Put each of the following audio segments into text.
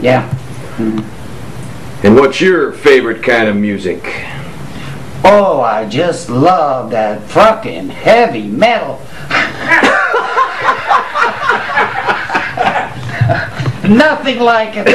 Yeah. Mm-hmm. And what's your favorite kind of music? Oh, I just love that fucking heavy metal. Nothing like it.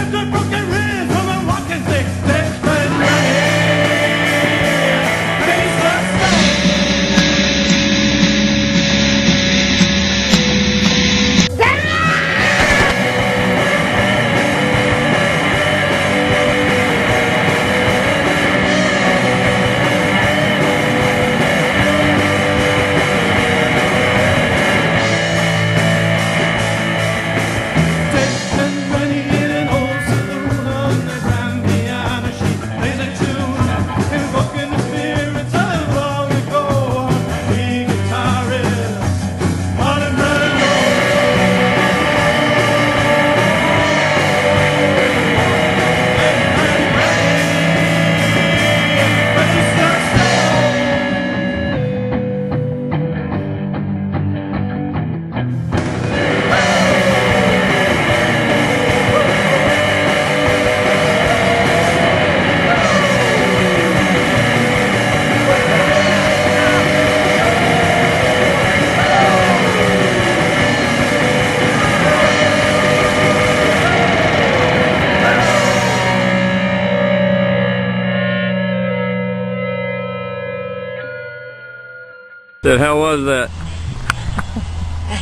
lifted from So how was that?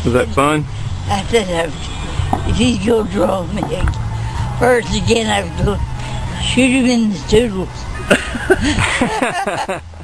Was that fun? I said, I, if he go draw me first again, I would to shoot him in the toodles.